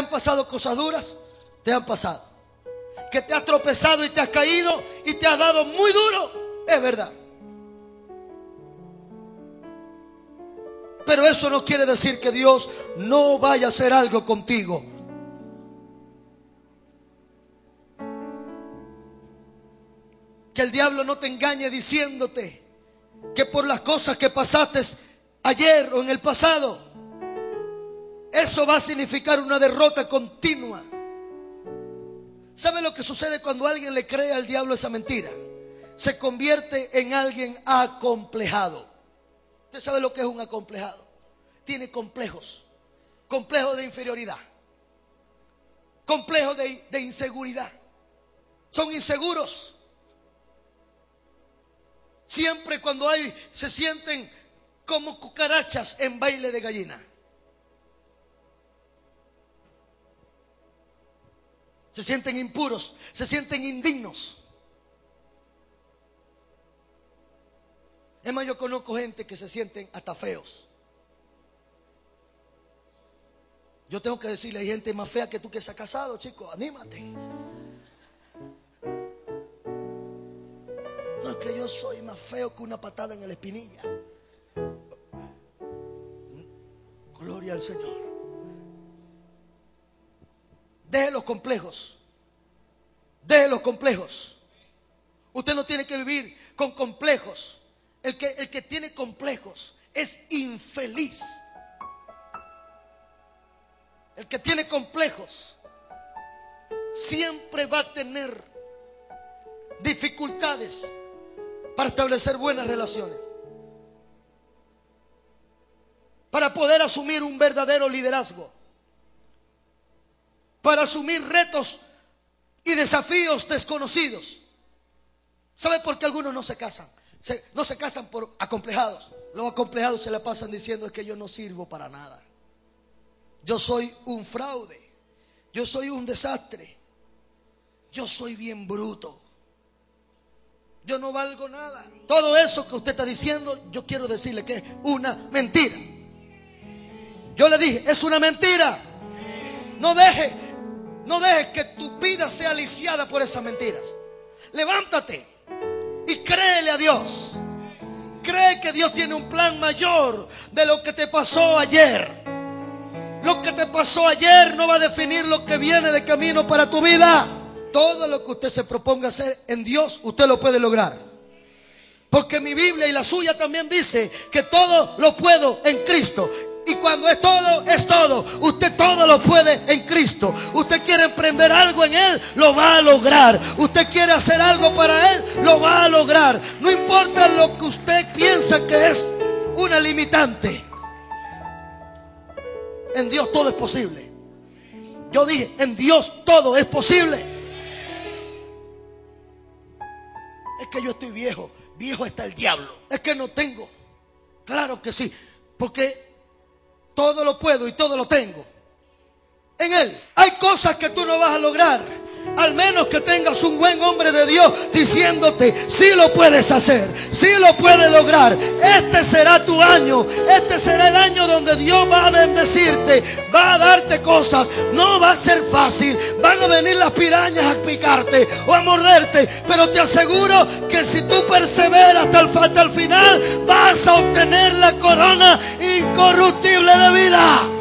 han pasado cosas duras? Te han pasado. Que te has tropezado y te has caído y te has dado muy duro. Es verdad. Pero eso no quiere decir que Dios no vaya a hacer algo contigo. Que el diablo no te engañe diciéndote que por las cosas que pasaste ayer o en el pasado, eso va a significar una derrota continua. ¿Sabe lo que sucede cuando alguien le cree al diablo esa mentira? Se convierte en alguien acomplejado. ¿Usted sabe lo que es un acomplejado? Tiene complejos. Complejos de inferioridad. Complejos de, de inseguridad. Son inseguros. Siempre cuando hay, se sienten como cucarachas en baile de gallina. Se sienten impuros, se sienten indignos. Es más, yo conozco gente que se sienten hasta feos. Yo tengo que decirle, hay gente más fea que tú que se ha casado, chico, anímate. No es que yo soy más feo que una patada en la espinilla. Gloria al Señor. Deje los complejos. Deje los complejos. Usted no tiene que vivir con complejos. El que, el que tiene complejos es infeliz. El que tiene complejos siempre va a tener dificultades para establecer buenas relaciones. Para poder asumir un verdadero liderazgo. Para asumir retos y desafíos desconocidos. ¿Sabe por qué algunos no se casan? no se casan por acomplejados. Los acomplejados se la pasan diciendo es que yo no sirvo para nada. Yo soy un fraude. Yo soy un desastre. Yo soy bien bruto. Yo no valgo nada. Todo eso que usted está diciendo, yo quiero decirle que es una mentira. Yo le dije, es una mentira. No deje, no deje que tu vida sea lisiada por esas mentiras. Levántate y créele a Dios. Cree que Dios tiene un plan mayor de lo que te pasó ayer. Lo que te pasó ayer no va a definir lo que viene de camino para tu vida. Todo lo que usted se proponga hacer en Dios, usted lo puede lograr. Porque mi Biblia y la suya también dice que todo lo puedo en Cristo. Y cuando es todo, es todo. Usted todo lo puede en Cristo. Usted quiere emprender algo en Él, lo va a lograr. Usted quiere hacer algo para Él, lo va a lograr. No importa lo que usted piensa que es una limitante. En Dios todo es posible. Yo dije, en Dios todo es posible. Es que yo estoy viejo. Viejo está el diablo. Es que no tengo. Claro que sí. Porque todo lo puedo y todo lo tengo. En Él. Hay cosas que tú no vas a lograr al menos que tengas un buen hombre de Dios diciéndote, si lo puedes hacer, si lo puedes lograr. Este será tu año, este será el año donde Dios va a bendecirte, va a darte cosas. No va a ser fácil, van a venir las pirañas a picarte o a morderte, pero te aseguro que si tú perseveras hasta el, hasta el final, vas a obtener la corona incorruptible de vida.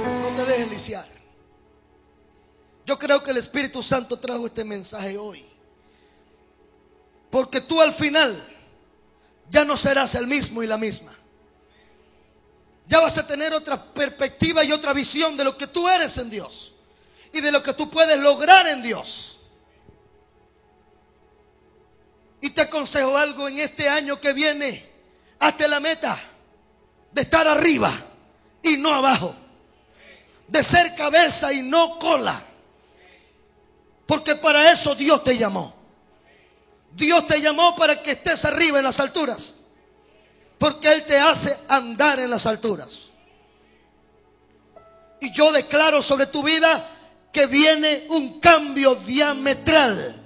Yo creo que el Espíritu Santo trajo este mensaje hoy. Porque tú al final ya no serás el mismo y la misma. Ya vas a tener otra perspectiva y otra visión de lo que tú eres en Dios. Y de lo que tú puedes lograr en Dios. Y te aconsejo algo en este año que viene. Hasta la meta de estar arriba y no abajo. De ser cabeza y no cola. Porque para eso Dios te llamó. Dios te llamó para que estés arriba en las alturas. Porque Él te hace andar en las alturas. Y yo declaro sobre tu vida que viene un cambio diametral.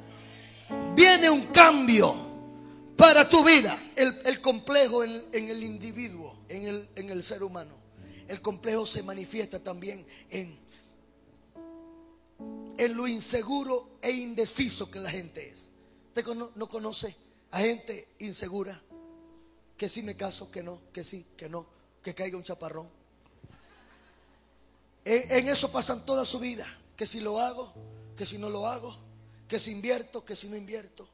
Viene un cambio para tu vida. El, complejo en, el individuo, en el, en el ser humano. El complejo se manifiesta también en en lo inseguro e indeciso que la gente es. ¿Usted no conoce a gente insegura? Que sí me caso, que no, que sí, que no, que caiga un chaparrón. En, eso pasan toda su vida. Que si lo hago, que si no lo hago, que si invierto, que si no invierto.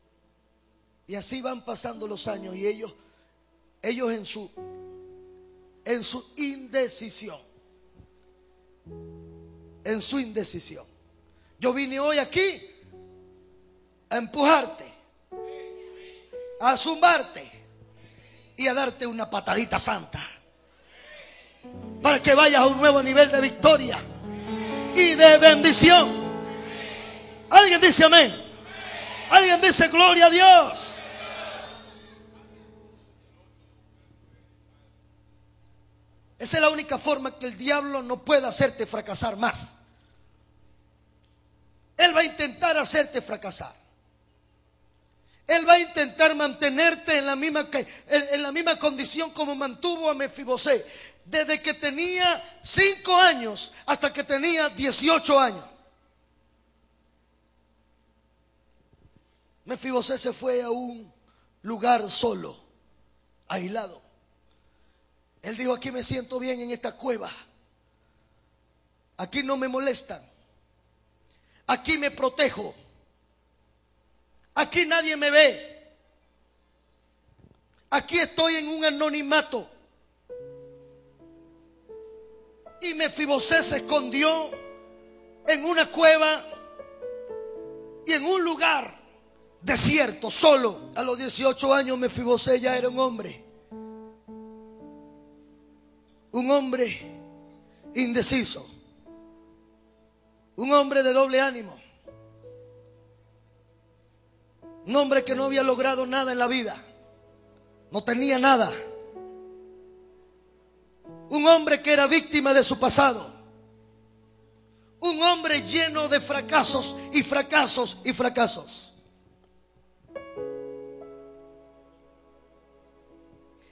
Y así van pasando los años y ellos, ellos en su, en su indecisión, en su indecisión. Yo vine hoy aquí a empujarte, a zumbarte y a darte una patadita santa para que vayas a un nuevo nivel de victoria y de bendición. Alguien dice amén. Alguien dice gloria a Dios. Esa es la única forma que el diablo no puede hacerte fracasar más. Él va a intentar hacerte fracasar. Él va a intentar mantenerte en la misma, en la misma condición como mantuvo a Mefibosé desde que tenía 5 años hasta que tenía 18 años. Mefibosé se fue a un lugar solo, aislado. Él dijo, aquí me siento bien en esta cueva. Aquí no me molestan. Aquí me protejo. Aquí nadie me ve. Aquí estoy en un anonimato. Y Mefibosé se escondió en una cueva y en un lugar desierto, solo. A los 18 años Mefibosé ya era un hombre. Un hombre indeciso. Un hombre de doble ánimo. Un hombre que no había logrado nada en la vida. No tenía nada. Un hombre que era víctima de su pasado. Un hombre lleno de fracasos y fracasos y fracasos.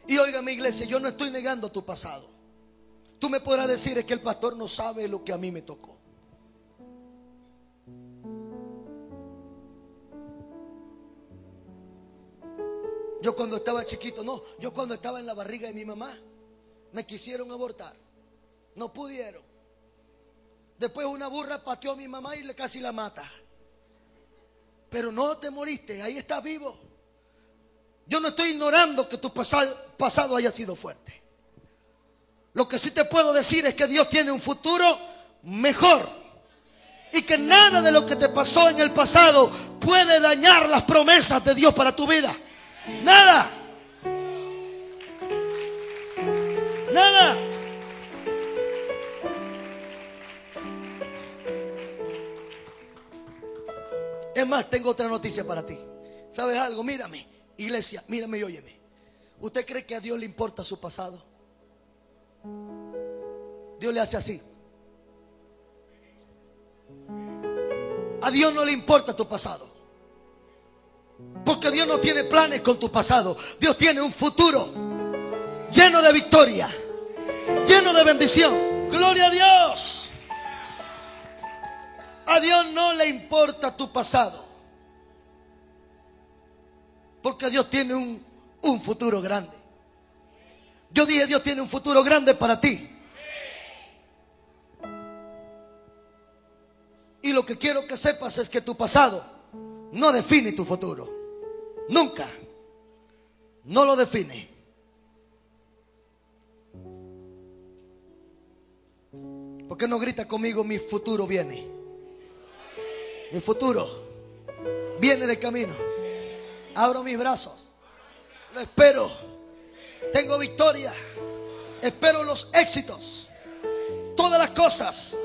Y oiga mi iglesia, yo no estoy negando tu pasado. Tú me podrás decir es que el pastor no sabe lo que a mí me tocó. Yo cuando estaba chiquito, no, yo cuando estaba en la barriga de mi mamá, me quisieron abortar. No pudieron. Después una burra pateó a mi mamá y le casi la mata. Pero no te moriste, ahí estás vivo. Yo no estoy ignorando que tu pasado, pasado haya sido fuerte. Lo que sí te puedo decir es que Dios tiene un futuro mejor. Y que nada de lo que te pasó en el pasado puede dañar las promesas de Dios para tu vida. Nada. Nada. Es más, tengo otra noticia para ti. ¿Sabes algo? Mírame, iglesia, mírame y óyeme. ¿Usted cree que a Dios le importa su pasado? Dios le hace así. A Dios no le importa tu pasado. Porque Dios no tiene planes con tu pasado. Dios tiene un futuro lleno de victoria, lleno de bendición. Gloria a Dios. A Dios no le importa tu pasado. Porque Dios tiene un, un futuro grande. Yo dije, Dios tiene un futuro grande para ti. Y lo que quiero que sepas es que tu pasado no define tu futuro. Nunca. No lo define. ¿Por qué no grita conmigo mi futuro viene? Mi futuro viene de camino. Abro mis brazos. Lo espero. Tengo victoria. Espero los éxitos. Todas las cosas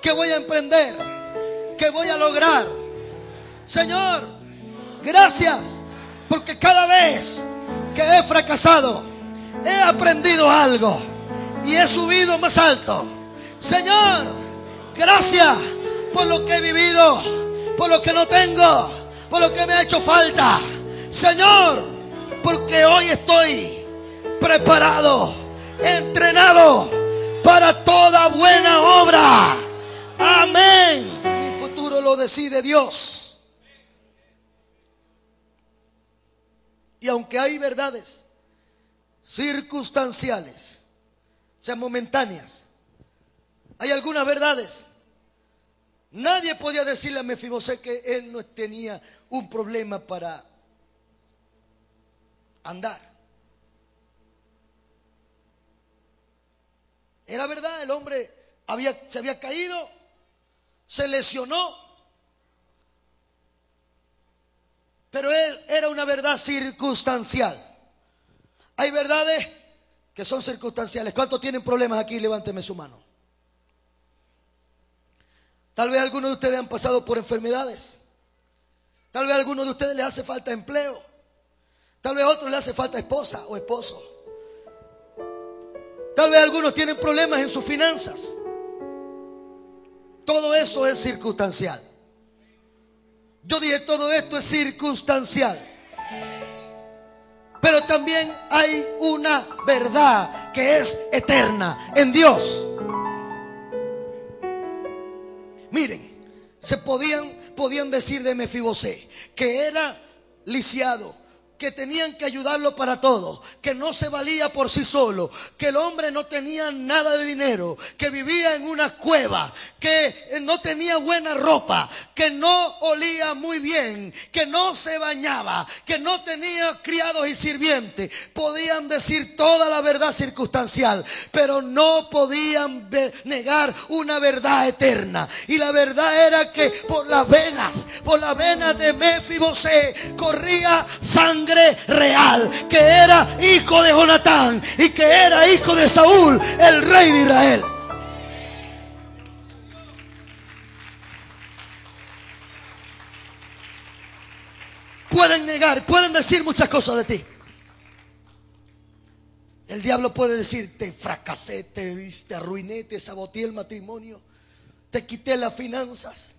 que voy a emprender, que voy a lograr. Señor, gracias porque cada vez que he fracasado, he aprendido algo y he subido más alto. Señor, gracias por lo que he vivido, por lo que no tengo, por lo que me ha hecho falta. Señor, porque hoy estoy preparado, entrenado para toda buena obra. Amén. Mi futuro lo decide Dios. Y aunque hay verdades circunstanciales, o sea, momentáneas, hay algunas verdades. Nadie podía decirle a Mefibosé que él no tenía un problema para andar. Era verdad, el hombre había, se había caído, se lesionó, pero él era una verdad circunstancial. Hay verdades que son circunstanciales. ¿Cuántos tienen problemas aquí? Levánteme su mano. Tal vez algunos de ustedes han pasado por enfermedades. Tal vez a algunos de ustedes les hace falta empleo. Tal vez a otros les hace falta esposa o esposo. Tal vez algunos tienen problemas en sus finanzas. Todo eso es circunstancial. Yo dije, todo esto es circunstancial. Pero también hay una verdad que es eterna en Dios. Miren, se podían, podían decir de Mefibosé que era lisiado, que tenían que ayudarlo para todo, que no se valía por sí solo, que el hombre no tenía nada de dinero, que vivía en una cueva, que no tenía buena ropa, que no olía muy bien, que no se bañaba, que no tenía criados y sirvientes. Podían decir toda la verdad circunstancial, pero no podían negar una verdad eterna. Y la verdad era que por las venas, por las venas de Mefibosé corría sangre real, que era hijo de Jonatán y que era hijo de Saúl, el rey de Israel. Pueden negar, pueden decir muchas cosas de ti. El diablo puede decir, te fracasé, te, te arruiné, te saboteé el matrimonio, te quité las finanzas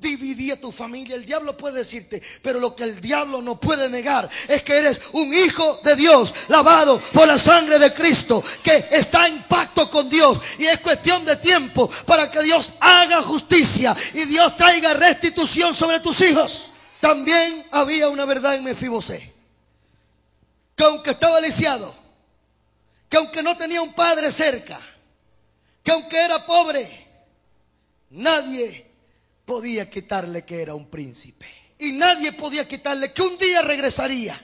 dividía tu familia. El diablo puede decirte, pero lo que el diablo no puede negar es que eres un hijo de Dios, lavado por la sangre de Cristo, que está en pacto con Dios. Y es cuestión de tiempo para que Dios haga justicia y Dios traiga restitución sobre tus hijos. También había una verdad en Mefibosé, que aunque estaba lisiado, que aunque no tenía un padre cerca, que aunque era pobre, nadie podía quitarle que era un príncipe. Y nadie podía quitarle que un día regresaría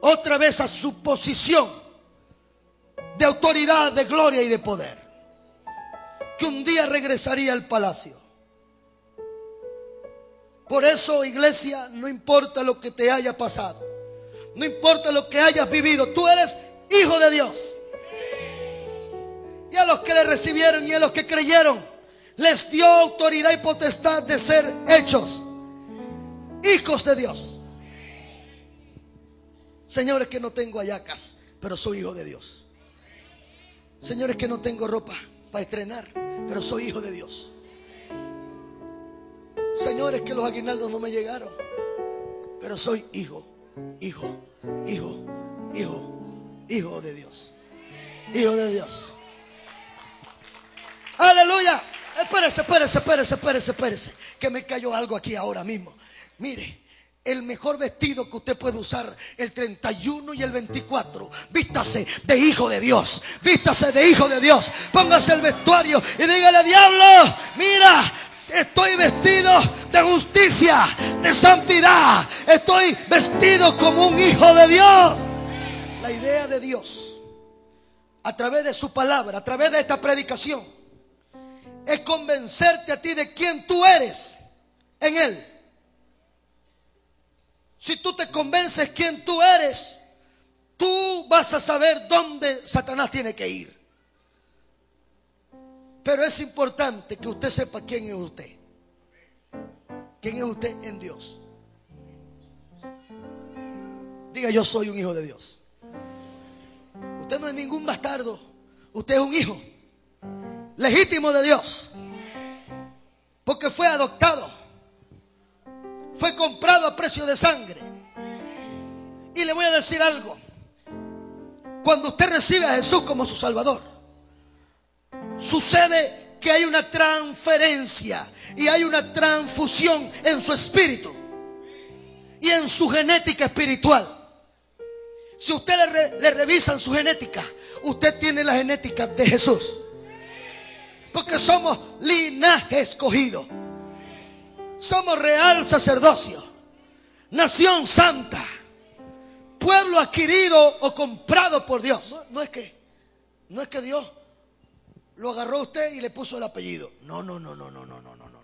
otra vez a su posición de autoridad, de gloria y de poder. Que un día regresaría al palacio. Por eso, iglesia, no importa lo que te haya pasado. No importa lo que hayas vivido. Tú eres hijo de Dios. Y a los que le recibieron y a los que creyeron les dio autoridad y potestad de ser hechos hijos de Dios. Señores que no tengo ayacas, pero soy hijo de Dios. Señores que no tengo ropa para estrenar, pero soy hijo de Dios. Señores que los aguinaldos no me llegaron, pero soy hijo, hijo, hijo, hijo, hijo de Dios. Hijo de Dios. Aleluya. Espérese, espérese, espérese, espérese, espérese. Que me cayó algo aquí ahora mismo. Mire, el mejor vestido que usted puede usar el 31 y el 24. Vístase de hijo de Dios. Vístase de hijo de Dios. Póngase el vestuario y dígale, diablo, mira, estoy vestido de justicia, de santidad. Estoy vestido como un hijo de Dios. La idea de Dios, a través de su palabra, a través de esta predicación es convencerte a ti de quién tú eres en Él. Si tú te convences quién tú eres, tú vas a saber dónde Satanás tiene que ir. Pero es importante que usted sepa quién es usted. ¿Quién es usted en Dios? Diga, yo soy un hijo de Dios. Usted no es ningún bastardo. Usted es un hijo legítimo de Dios. Porque fue adoptado. Fue comprado a precio de sangre. Y le voy a decir algo. Cuando usted recibe a Jesús como su Salvador, sucede que hay una transferencia y hay una transfusión en su espíritu y en su genética espiritual. Si usted le, le revisan su genética, usted tiene la genética de Jesús. Porque somos linaje escogido. Somos real sacerdocio. Nación santa. Pueblo adquirido o comprado por Dios. No, es que, no es que Dios lo agarró a usted y le puso el apellido. No, no, no, no, no, no, no, no, no.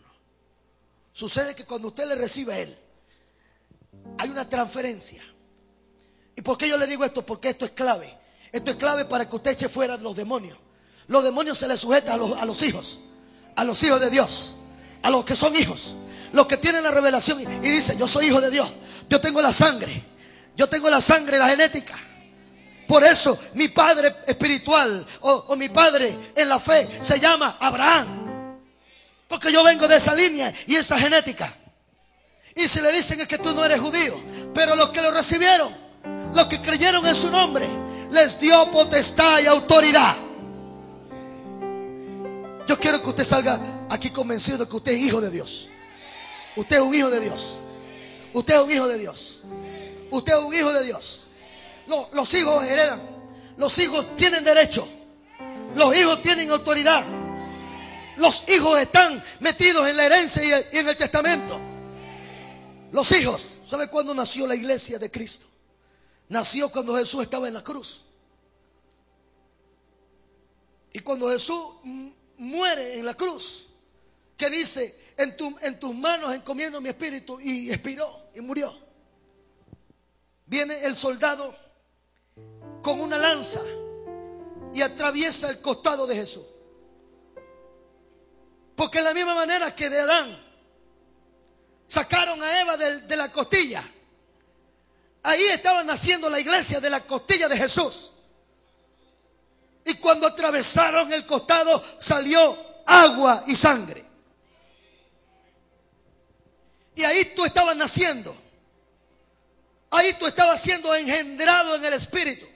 Sucede que cuando usted le recibe a él, hay una transferencia. ¿Y por qué yo le digo esto? Porque esto es clave. Esto es clave para que usted eche fuera los demonios. Los demonios se les sujetan a los, a los hijos, a los hijos de Dios, a los que son hijos, los que tienen la revelación y, y dicen, yo soy hijo de Dios, yo tengo la sangre, yo tengo la sangre, la genética. Por eso mi padre espiritual o, o, mi padre en la fe se llama Abraham. Porque yo vengo de esa línea y esa genética. Y si le dicen es que tú no eres judío, pero los que lo recibieron, los que creyeron en su nombre, les dio potestad y autoridad. Yo quiero que usted salga aquí convencido de que usted es hijo de Dios. Usted es un hijo de Dios. Usted es un hijo de Dios. Usted es un hijo de Dios. Los, hijos heredan. Los hijos tienen derecho. Los hijos tienen autoridad. Los hijos están metidos en la herencia y en el testamento. Los hijos. ¿Sabe cuándo nació la iglesia de Cristo? Nació cuando Jesús estaba en la cruz. Y cuando Jesús muere en la cruz, que dice, en, tu, en tus manos encomiendo mi espíritu y expiró y murió. Viene el soldado con una lanza y atraviesa el costado de Jesús. Porque de la misma manera que de Adán sacaron a Eva de, de la costilla, ahí estaba naciendo la iglesia de la costilla de Jesús. Y cuando atravesaron el costado salió agua y sangre. Y ahí tú estabas naciendo. Ahí tú estabas siendo engendrado en el Espíritu.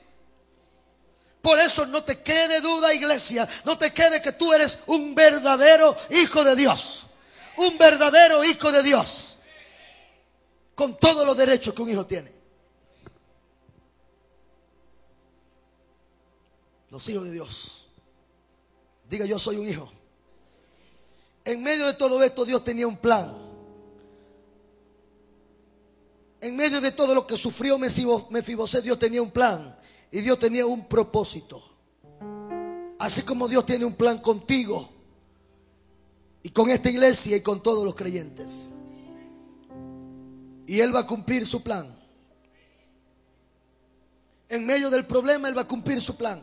Por eso no te quede duda, iglesia. No te quede que tú eres un verdadero hijo de Dios. Un verdadero hijo de Dios. Con todos los derechos que un hijo tiene. Los hijos de Dios. Diga, yo soy un hijo. En medio de todo esto Dios tenía un plan. En medio de todo lo que sufrió Mefibosé, Dios tenía un plan. Y Dios tenía un propósito. Así como Dios tiene un plan contigo. Y con esta iglesia y con todos los creyentes. Y Él va a cumplir su plan. En medio del problema Él va a cumplir su plan.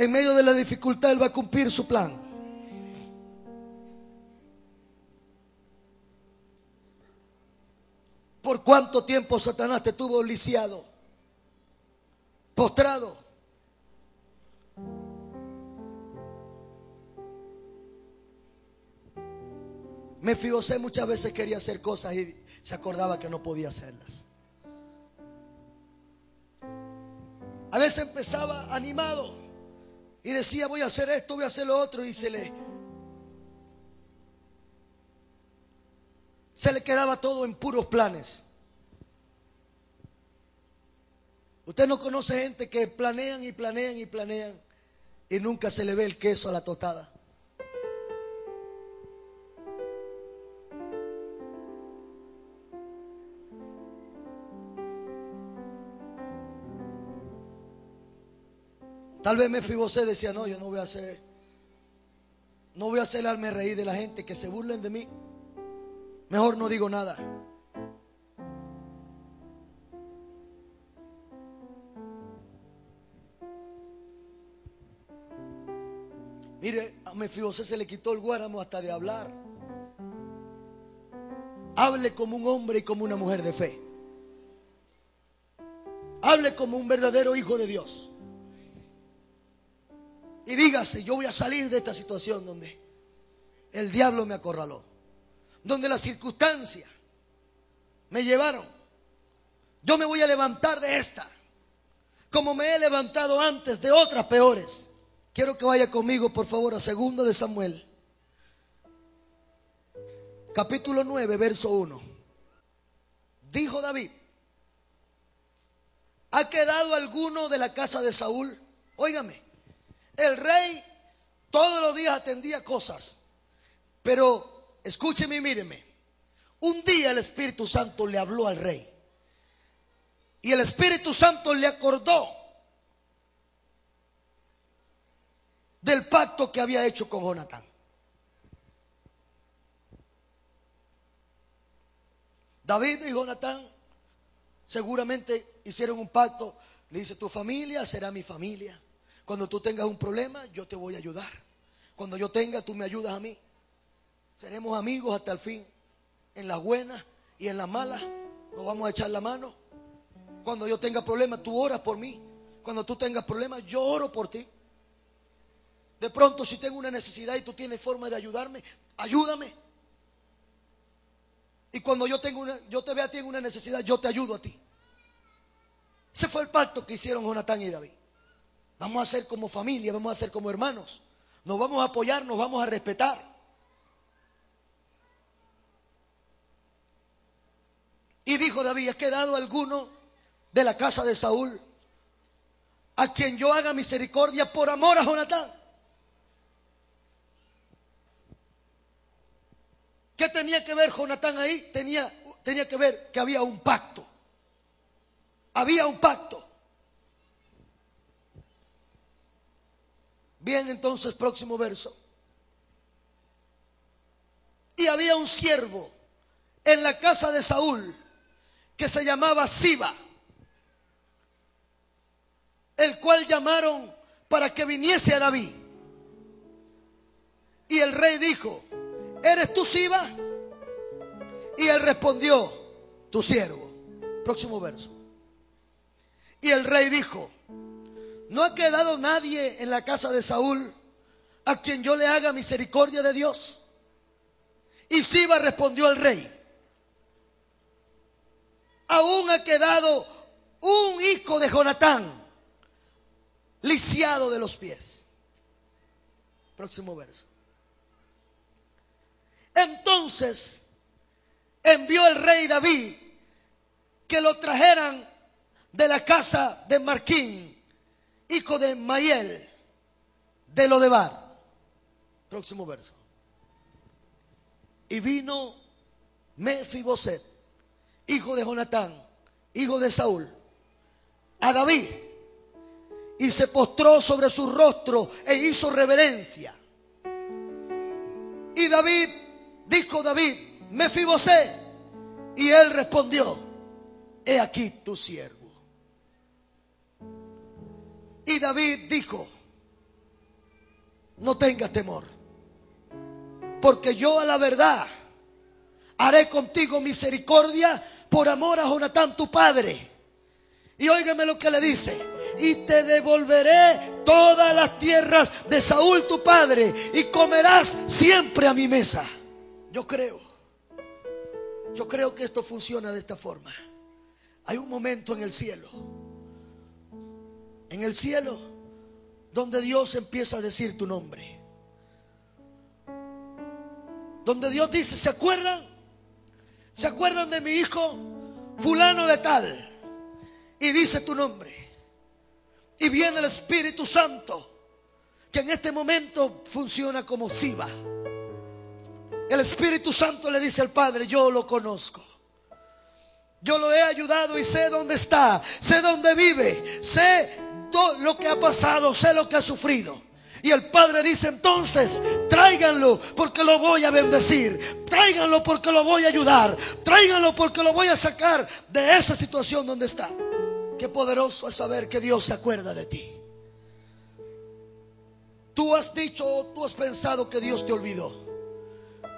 En medio de la dificultad Él va a cumplir su plan. ¿Por cuánto tiempo Satanás te tuvo lisiado? Postrado. Me fibosé muchas veces quería hacer cosas y se acordaba que no podía hacerlas. A veces empezaba animado y decía voy a hacer esto, voy a hacer lo otro y se le se le quedaba todo en puros planes. Usted no conoce gente que planean y planean y planean y nunca se le ve el queso a la tostada. Tal vez me fibosé decía, no, yo no voy a hacer, no voy a hacerme reír de la gente que se burlen de mí. Mejor no digo nada. Mire, a Mefibosé se le quitó el guáramo hasta de hablar. Hable como un hombre y como una mujer de fe. Hable como un verdadero hijo de Dios. Y dígase, yo voy a salir de esta situación donde el diablo me acorraló donde las circunstancias me llevaron. Yo me voy a levantar de esta, como me he levantado antes de otras peores. Quiero que vaya conmigo, por favor, a segundo de Samuel. capítulo 9, verso 1. Dijo David, ¿ha quedado alguno de la casa de Saúl? Óigame, el rey todos los días atendía cosas, pero escúcheme y míreme. Un día el Espíritu Santo le habló al rey y el Espíritu Santo le acordó del pacto que había hecho con Jonatán. David y Jonatán seguramente hicieron un pacto. Le dice, tu familia será mi familia. Cuando tú tengas un problema, yo te voy a ayudar. Cuando yo tenga, tú me ayudas a mí. Seremos amigos hasta el fin. En las buenas y en las malas nos vamos a echar la mano. Cuando yo tenga problemas, tú oras por mí. Cuando tú tengas problemas, yo oro por ti. De pronto, si tengo una necesidad y tú tienes forma de ayudarme, ayúdame. Y cuando yo tengo una, yo te veo a ti en una necesidad, yo te ayudo a ti. Ese fue el pacto que hicieron Jonatán y David. Vamos a ser como familia, vamos a ser como hermanos. Nos vamos a apoyar, nos vamos a respetar. Y dijo David, ¿ha quedado alguno de la casa de Saúl a quien yo haga misericordia por amor a Jonatán? ¿Qué tenía que ver Jonatán ahí? Tenía, tenía que ver que había un pacto. Había un pacto. Bien, entonces, próximo verso. Y había un siervo en la casa de Saúl que se llamaba Siba, el cual llamaron para que viniese a David. Y el rey dijo, ¿eres tú Siba? Y él respondió, tu siervo. Próximo verso. Y el rey dijo, ¿no ha quedado nadie en la casa de Saúl a quien yo le haga misericordia de Dios? Y Siba respondió al rey, aún ha quedado un hijo de Jonatán, lisiado de los pies. Próximo verso. Entonces envió el rey David que lo trajeran de la casa de Marquín, hijo de Mayel, de Lodebar. Próximo verso. Y vino Mefiboset, hijo de Jonatán, hijo de Saúl, a David y se postró sobre su rostro e hizo reverencia. Y David dijo David, Mefibosé. Y él respondió, he aquí tu siervo. Y David dijo, no tengas temor, porque yo a la verdad haré contigo misericordia por amor a Jonatán tu padre. Y óigame lo que le dice. Y te devolveré todas las tierras de Saúl tu padre y comerás siempre a mi mesa. Yo creo, yo creo que esto funciona de esta forma. Hay un momento en el cielo, en el cielo, donde Dios empieza a decir tu nombre. Donde Dios dice, ¿se acuerdan? ¿Se acuerdan de mi hijo fulano de tal? Y dice tu nombre. Y viene el Espíritu Santo, que en este momento funciona como Siba. El Espíritu Santo le dice al Padre, yo lo conozco. Yo lo he ayudado y sé dónde está, sé dónde vive, sé lo que ha pasado, sé lo que ha sufrido. Y el Padre dice entonces, tráiganlo porque lo voy a bendecir, tráiganlo porque lo voy a ayudar, tráiganlo porque lo voy a sacar de esa situación donde está. Qué poderoso es saber que Dios se acuerda de ti. Tú has dicho, tú has pensado que Dios te olvidó.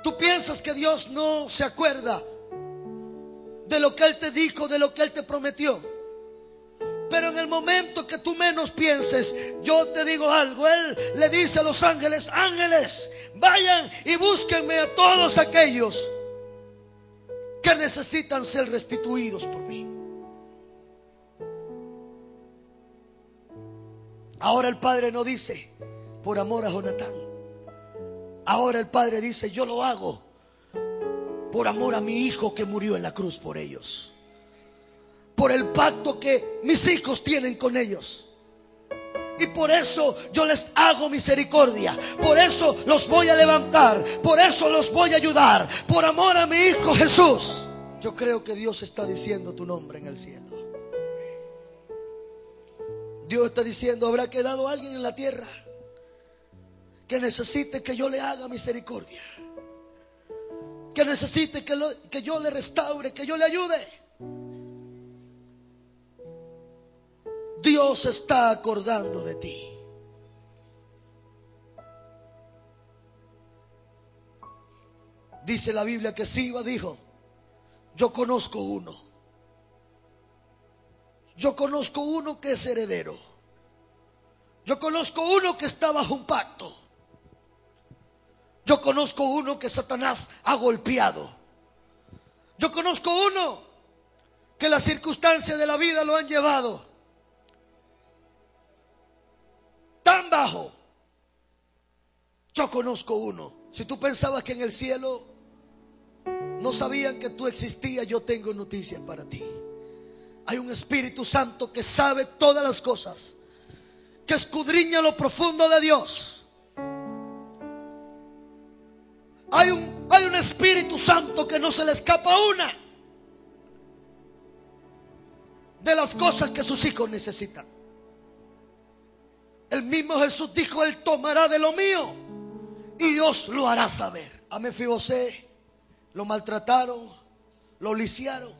Tú piensas que Dios no se acuerda de lo que Él te dijo, de lo que Él te prometió. Pero en el momento que tú menos pienses, yo te digo algo. Él le dice a los ángeles, ángeles, vayan y búsquenme a todos aquellos que necesitan ser restituidos por mí. Ahora el Padre no dice, por amor a Jonatán. Ahora el Padre dice, yo lo hago por amor a mi hijo que murió en la cruz por ellos. Por el pacto que mis hijos tienen con ellos. Y por eso yo les hago misericordia. Por eso los voy a levantar. Por eso los voy a ayudar. Por amor a mi Hijo Jesús. Yo creo que Dios está diciendo tu nombre en el cielo. Dios está diciendo, habrá quedado alguien en la tierra que necesite que yo le haga misericordia. Que necesite que, que yo le restaure, que yo le ayude. Dios está acordando de ti. Dice la Biblia que Siba dijo, yo conozco uno. Yo conozco uno que es heredero. Yo conozco uno que está bajo un pacto. Yo conozco uno que Satanás ha golpeado. Yo conozco uno que las circunstancias de la vida lo han llevado tan bajo. Yo conozco uno. Si tú pensabas que en el cielo no sabían que tú existías, yo tengo noticias para ti. Hay un Espíritu Santo que sabe todas las cosas, que escudriña lo profundo de Dios. Hay un, hay un Espíritu Santo que no se le escapa una de las cosas que sus hijos necesitan. El mismo Jesús dijo, Él tomará de lo mío y Dios lo hará saber. A Mefibosé lo maltrataron, lo lisiaron,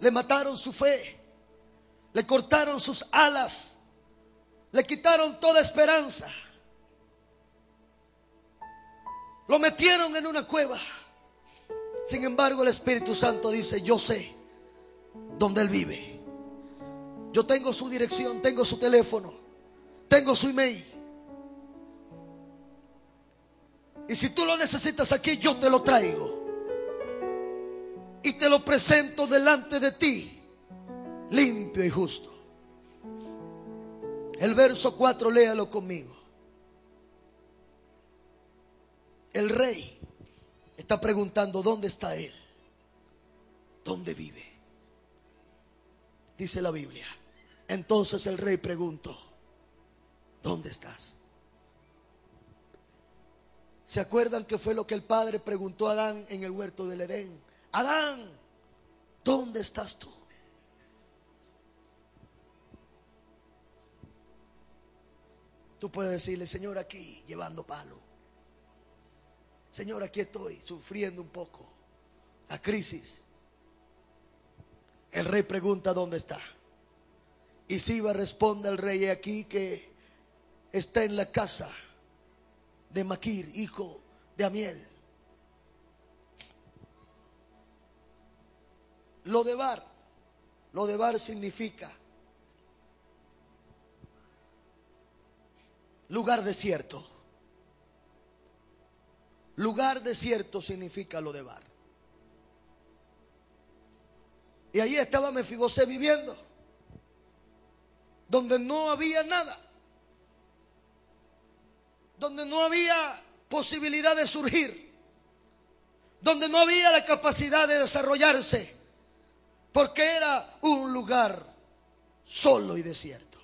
le mataron su fe, le cortaron sus alas, le quitaron toda esperanza. Lo metieron en una cueva. Sin embargo, el Espíritu Santo dice, yo sé dónde Él vive. Yo tengo su dirección, tengo su teléfono. Tengo su email. Y si tú lo necesitas aquí, yo te lo traigo. Y te lo presento delante de ti, limpio y justo. El verso 4, léalo conmigo. El rey está preguntando, ¿dónde está él? ¿Dónde vive? Dice la Biblia. Entonces el rey preguntó, ¿dónde estás? ¿Se acuerdan que fue lo que el Padre preguntó a Adán en el huerto del Edén? Adán, ¿dónde estás tú? Tú puedes decirle, Señor, aquí llevando palo. Señor, aquí estoy sufriendo un poco la crisis. El rey pregunta, ¿dónde está? Y Siba responde al rey aquí que está en la casa de Maquir, hijo de Amiel. Lo de Bar, lo de Bar significa lugar desierto. Lugar desierto significa lo de Bar. Y ahí estaba Mefibosé viviendo, donde no había nada donde no había posibilidad de surgir, donde no había la capacidad de desarrollarse, porque era un lugar solo y desierto.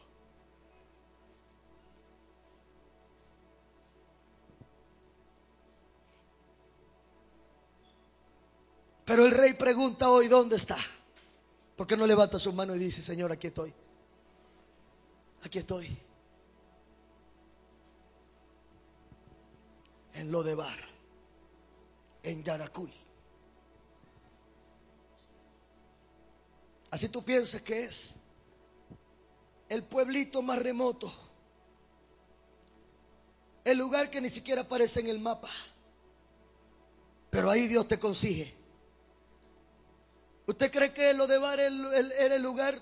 Pero el rey pregunta hoy, ¿dónde está? ¿Por qué no levanta su mano y dice, Señor, aquí estoy? Aquí estoy. En Lodebar, en Yaracuy. Así tú piensas que es el pueblito más remoto, el lugar que ni siquiera aparece en el mapa, pero ahí Dios te consigue. ¿Usted cree que Lodebar era el lugar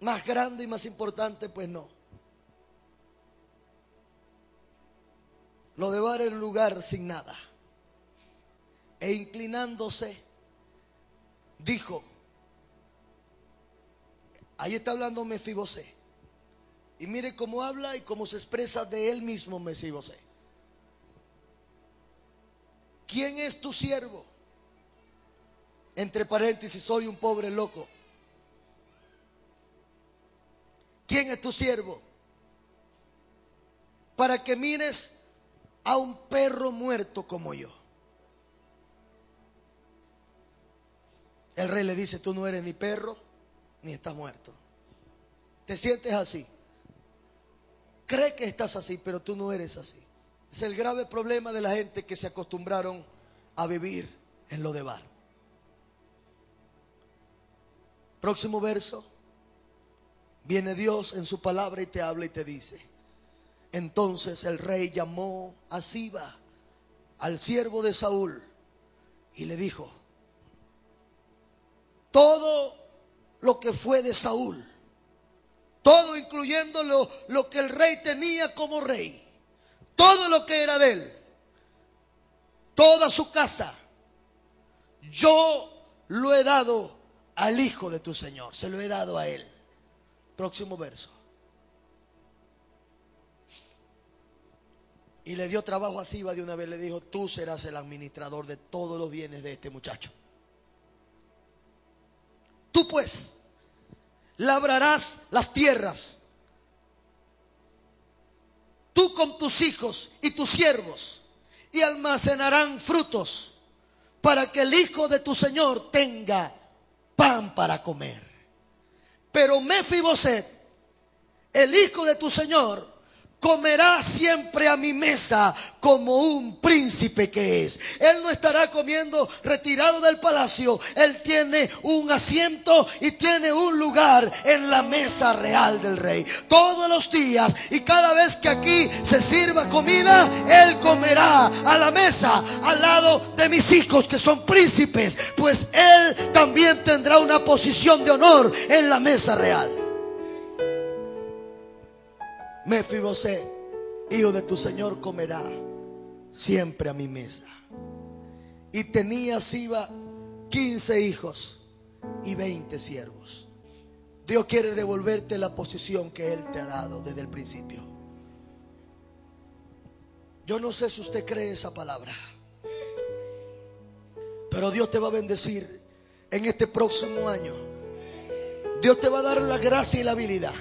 más grande y más importante? Pues no. Lo de Bar en lugar sin nada. E inclinándose, dijo, ahí está hablando Mefibosé. Y mire cómo habla y cómo se expresa de él mismo Mefibosé. ¿quién es tu siervo? Entre paréntesis, soy un pobre loco. ¿Quién es tu siervo? Para que mires a un perro muerto como yo. El rey le dice, tú no eres ni perro ni estás muerto. Te sientes así. Cree que estás así, pero tú no eres así. Es el grave problema de la gente que se acostumbraron a vivir en lo de bar. Próximo verso. Viene Dios en su palabra y te habla y te dice. Entonces el rey llamó a Siba, al siervo de Saúl, y le dijo, todo lo que fue de Saúl, todo incluyendo lo, lo que el rey tenía como rey, todo lo que era de él, toda su casa, yo lo he dado al hijo de tu Señor, se lo he dado a él. Próximo verso. Y le dio trabajo a Siba de una vez, le dijo, tú serás el administrador de todos los bienes de este muchacho. Tú pues labrarás las tierras, tú con tus hijos y tus siervos, y almacenarán frutos para que el hijo de tu Señor tenga pan para comer. Pero Mefiboset, el hijo de tu Señor, comerá siempre a mi mesa como un príncipe que es. Él no estará comiendo retirado del palacio. Él tiene un asiento y tiene un lugar en la mesa real del rey. Todos los días y cada vez que aquí se sirva comida, Él comerá a la mesa al lado de mis hijos que son príncipes. Pues Él también tendrá una posición de honor en la mesa real. Mefiboset, hijo de tu Señor, comerá siempre a mi mesa. Y tenía Siba 15 hijos y 20 siervos. Dios quiere devolverte la posición que Él te ha dado desde el principio. Yo no sé si usted cree esa palabra, pero Dios te va a bendecir en este próximo año. Dios te va a dar la gracia y la habilidad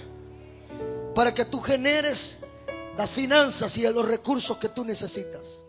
para que tú generes las finanzas y los recursos que tú necesitas.